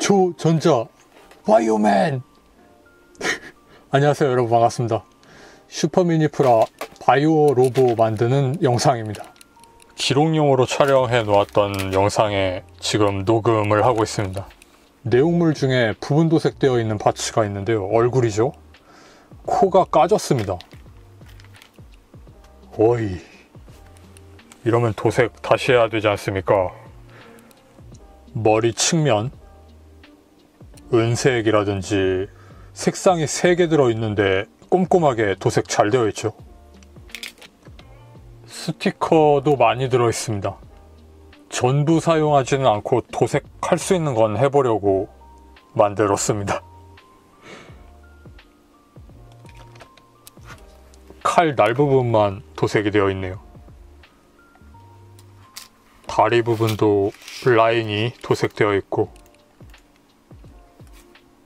초전자. 바이오맨. 안녕하세요 여러분. 반갑습니다. 슈퍼미니프라 바이오 로보 만드는 영상입니다. 기록용으로 촬영해 놓았던 영상에 지금 녹음을 하고 있습니다. 내용물 중에 부분 도색되어 있는 파츠가 있는데요. 얼굴이죠? 코가 까졌습니다. 어이. 이러면 도색 다시 해야 되지 않습니까? 머리 측면 은색이라든지 색상이 3개 들어있는데 꼼꼼하게 도색 잘 되어 있죠. 스티커도 많이 들어있습니다. 전부 사용하지는 않고 도색할 수 있는 건 해보려고 만들었습니다. 칼 날 부분만 도색이 되어 있네요. 다리 부분도 라인이 도색되어 있고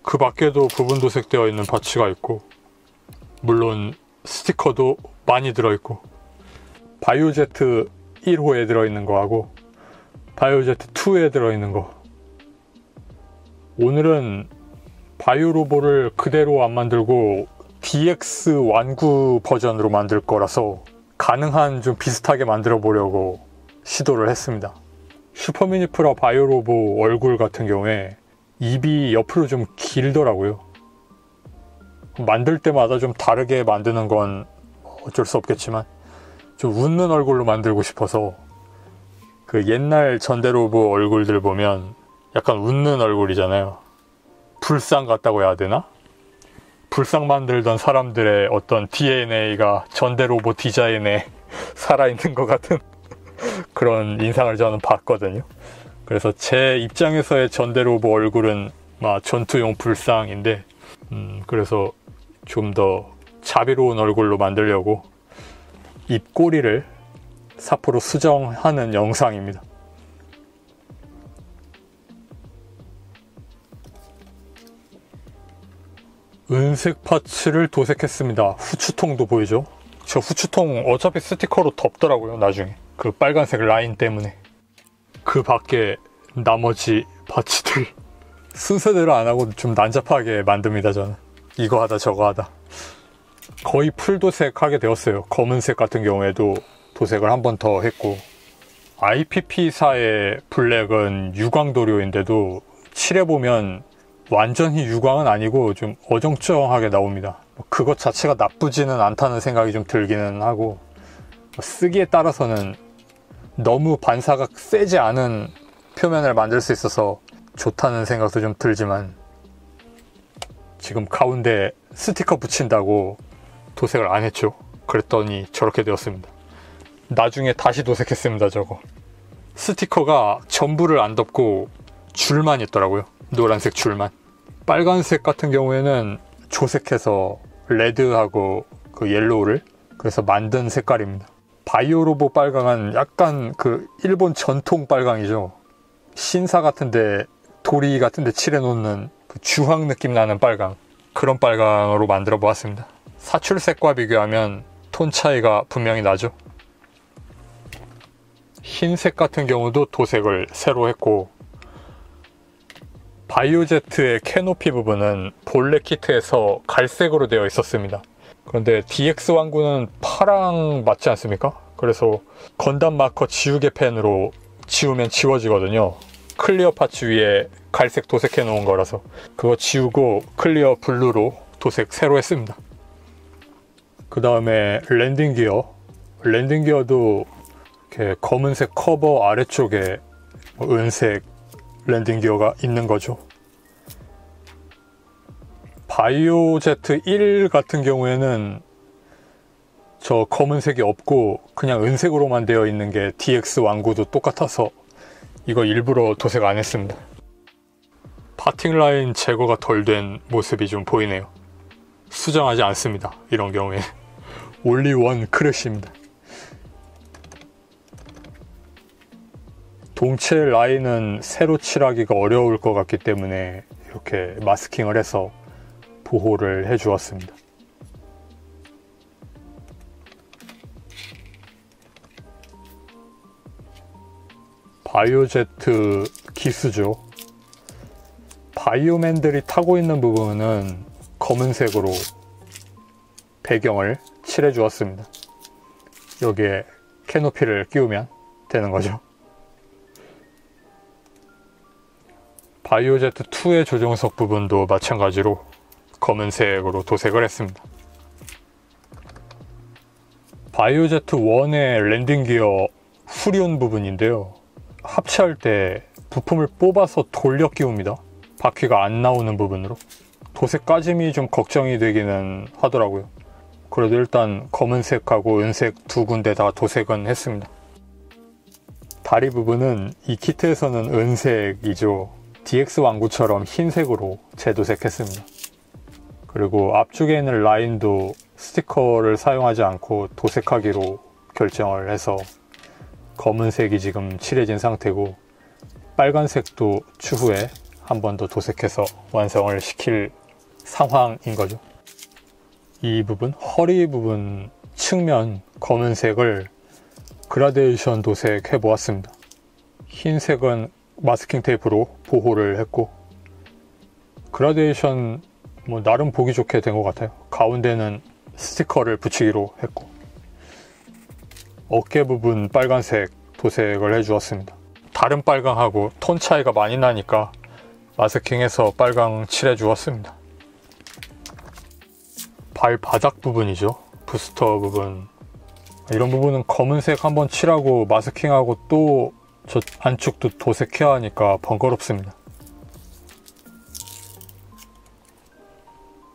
그 밖에도 부분 도색되어 있는 바치가 있고 물론 스티커도 많이 들어있고 바이오제트 1호에 들어있는 거하고 바이오제트 2에 들어있는 거. 오늘은 바이오로보를 그대로 안 만들고 DX 완구 버전으로 만들 거라서 가능한 좀 비슷하게 만들어 보려고 시도를 했습니다. 슈퍼미니프라 바이오로보 얼굴 같은 경우에 입이 옆으로 좀 길더라고요. 만들 때마다 좀 다르게 만드는 건 어쩔 수 없겠지만 좀 웃는 얼굴로 만들고 싶어서 그 옛날 전대로브 얼굴들 보면 약간 웃는 얼굴이잖아요. 불상 같다고 해야 되나? 불상 만들던 사람들의 어떤 DNA가 전대로보 디자인에 살아있는 것 같은 그런 인상을 저는 봤거든요. 그래서 제 입장에서의 전대로보 얼굴은 막 전투용 불상인데 음, 그래서 좀 더 자비로운 얼굴로 만들려고 입꼬리를 사포로 수정하는 영상입니다. 은색 parts를 도색했습니다. 후추통도 보이죠? 저 후추통 어차피 스티커로 덮더라고요, 나중에. 그 빨간색 라인 때문에. 그 밖에 나머지 parts들. 순서대로 안 하고 좀 난잡하게 만듭니다 저는. 이거 하다 저거 하다. 거의 full 도색하게 되었어요. 검은색 같은 경우에도 도색을 한 번 더 했고. IPP사의 블랙은 유광도료인데도 칠해보면 완전히 유광은 아니고 좀 어정쩡하게 나옵니다. 그것 자체가 나쁘지는 않다는 생각이 좀 들기는 하고. 쓰기에 따라서는 너무 반사가 세지 않은 표면을 만들 수 있어서 좋다는 생각도 좀 들지만 지금 가운데 스티커 붙인다고 도색을 안 했죠. 그랬더니 저렇게 되었습니다. 나중에 다시 도색했습니다, 저거. 스티커가 전부를 안 덮고 줄만 있더라고요. 노란색 줄만. 빨간색 같은 경우에는 조색해서 red하고 그 yellow를 그래서 만든 색깔입니다. 바이오로보 빨강은 약간 그 일본 전통 빨강이죠. 신사 같은데 도리 같은데 칠해놓는 그 주황 느낌 나는 빨강 그런 빨강으로 만들어 보았습니다. 사출색과 비교하면 톤 차이가 분명히 나죠. 흰색 같은 경우도 도색을 새로 했고 바이오제트의 캐노피 부분은 본래 키트에서 갈색으로 되어 있었습니다. 그런데 DX 완구는 파랑 맞지 않습니까? 그래서 건담 마커 지우개 펜으로 지우면 지워지거든요. clear parts 위에 갈색 도색해 놓은 거라서 그거 지우고 clear blue로 도색 새로 했습니다. 그 다음에 landing gear landing gear도 이렇게 검은색 커버 아래쪽에 뭐 은색 landing gear가 있는 거죠. 바이오제트 1 같은 경우에는 저 검은색이 없고 그냥 은색으로만 되어 있는 게 DX 완구도 똑같아서 이거 일부러 도색 안 했습니다. parting line 제거가 덜 된 모습이 좀 보이네요. 수정하지 않습니다. 이런 경우에 올리 원 크래쉬입니다. 동체 라인은 새로 칠하기가 어려울 것 같기 때문에 이렇게 마스킹을 해서 보호를 해 주었습니다. 바이오제트 기스죠. 바이오맨들이 타고 있는 부분은 검은색으로 배경을 칠해 주었습니다. 여기에 캐노피를 끼우면 되는 거죠. 바이오제트 2의 조종석 부분도 마찬가지로 검은색으로 도색을 했습니다. 바이오제트 1의 landing gear 후리온 부분인데요. 합체할 때 부품을 뽑아서 돌려 끼웁니다. 바퀴가 안 나오는 부분으로. 도색 까짐이 좀 걱정이 되기는 하더라고요. 그래도 일단 검은색하고 은색 두 군데 다 도색은 했습니다. 다리 부분은 이 키트에서는 은색이죠. DX 왕구처럼 흰색으로 재도색했습니다. 그리고 앞쪽에 있는 라인도 스티커를 사용하지 않고 도색하기로 결정을 해서 검은색이 지금 칠해진 상태고 빨간색도 추후에 한 번 더 도색해서 완성을 시킬 상황인 거죠. 이 부분, 허리 부분 측면 검은색을 그라데이션 도색해 보았습니다. 흰색은 마스킹 테이프로 보호를 했고 그라데이션 뭐 나름 보기 좋게 된 것 같아요. 가운데는 스티커를 붙이기로 했고 어깨 부분 빨간색 도색을 해주었습니다. 다른 빨강하고 톤 차이가 많이 나니까 마스킹해서 빨강 칠해 주었습니다. 발 바닥 부분이죠. 부스터 부분. 이런 부분은 검은색 한번 칠하고 마스킹하고 또 저 안쪽도 도색해야 하니까 번거롭습니다.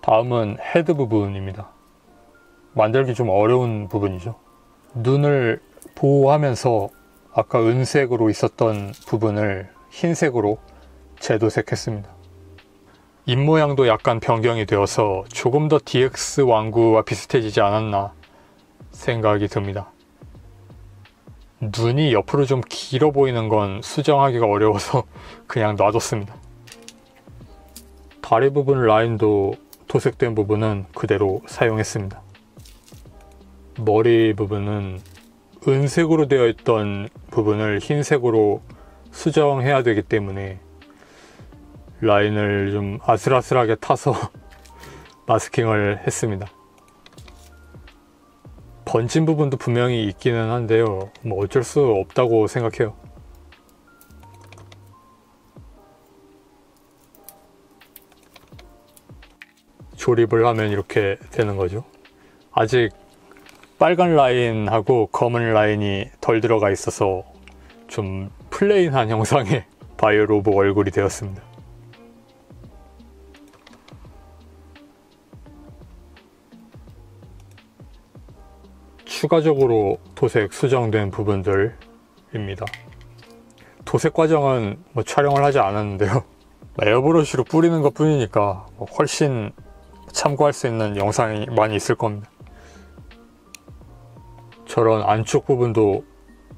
다음은 헤드 부분입니다. 만들기 좀 어려운 부분이죠. 눈을 보호하면서 아까 은색으로 있었던 부분을 흰색으로 재도색했습니다. 입 모양도 약간 변경이 되어서 조금 더 DX 완구와 비슷해지지 않았나 생각이 듭니다. 눈이 옆으로 좀 길어 보이는 건 수정하기가 어려워서 그냥 놔뒀습니다. 다리 부분 라인도 도색된 부분은 그대로 사용했습니다. 머리 부분은 은색으로 되어 있던 부분을 흰색으로 수정해야 되기 때문에 라인을 좀 아슬아슬하게 타서 마스킹을 했습니다. 번진 부분도 분명히 있기는 한데요. 뭐 어쩔 수 없다고 생각해요. 조립을 하면 이렇게 되는 거죠. 아직 빨간 라인하고 검은 라인이 덜 들어가 있어서 좀 plain한 형상의 바이오 로봇 얼굴이 되었습니다. 추가적으로 도색 수정된 부분들입니다. 도색 과정은 뭐 촬영을 하지 않았는데요. 에어브러쉬로 뿌리는 것 뿐이니까 뭐 훨씬 참고할 수 있는 영상이 많이 있을 겁니다. 저런 안쪽 부분도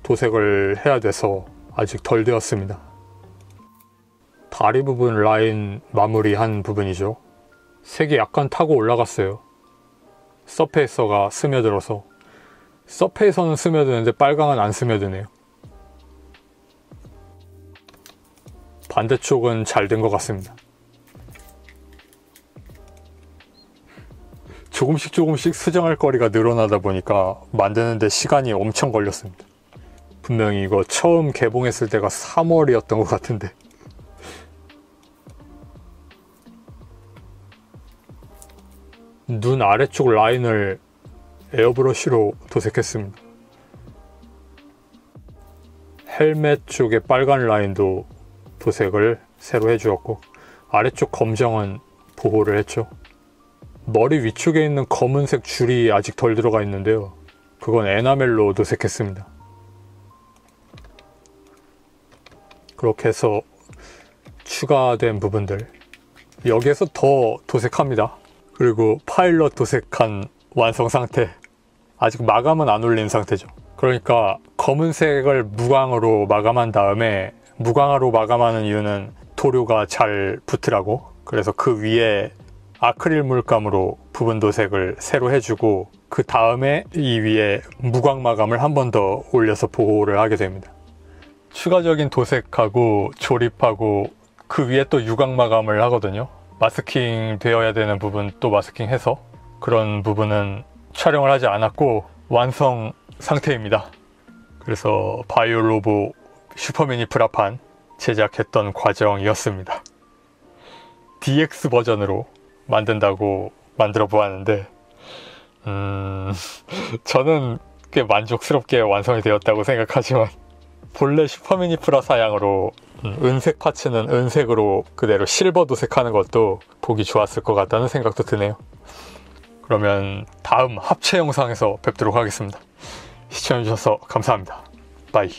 도색을 해야 돼서 아직 덜 되었습니다. 다리 부분 라인 마무리한 부분이죠. 색이 약간 타고 올라갔어요. 서페이서가 스며들어서 서페에서는 스며드는데 빨강은 안 스며드네요. 반대쪽은 잘 된 것 같습니다. 조금씩 조금씩 수정할 거리가 늘어나다 보니까 만드는데 시간이 엄청 걸렸습니다. 분명히 이거 처음 개봉했을 때가 3월이었던 것 같은데 눈 아래쪽 라인을 에어브러쉬로 도색했습니다. 헬멧 쪽에 빨간 라인도 도색을 새로 해주었고 아래쪽 검정은 보호를 했죠. 머리 위쪽에 있는 검은색 줄이 아직 덜 들어가 있는데요. 그건 에나멜로 도색했습니다. 그렇게 해서 추가된 부분들 여기에서 더 도색합니다. 그리고 파일럿 도색한 완성 상태 아직 마감은 안 올린 상태죠. 그러니까 검은색을 무광으로 마감한 다음에 무광으로 마감하는 이유는 도료가 잘 붙으라고 그래서 그 위에 아크릴 물감으로 부분 도색을 새로 해주고 그 다음에 이 위에 무광 마감을 한 번 더 올려서 보호를 하게 됩니다. 추가적인 도색하고 조립하고 그 위에 또 유광 마감을 하거든요. 마스킹 되어야 되는 부분 또 마스킹 해서 그런 부분은 촬영을 하지 않았고 완성 상태입니다. 그래서 바이올로보 슈퍼미니 프라판 제작했던 과정이었습니다. DX 버전으로 만든다고 만들어 보았는데, 음, 저는 꽤 만족스럽게 완성이 되었다고 생각하지만, 본래 슈퍼미니 프라 사양으로 음, 은색 파츠는 은색으로 그대로 실버 도색하는 것도 보기 좋았을 것 같다는 생각도 드네요. 그러면 다음 합체 영상에서 뵙도록 하겠습니다. 시청해주셔서 감사합니다. 바이.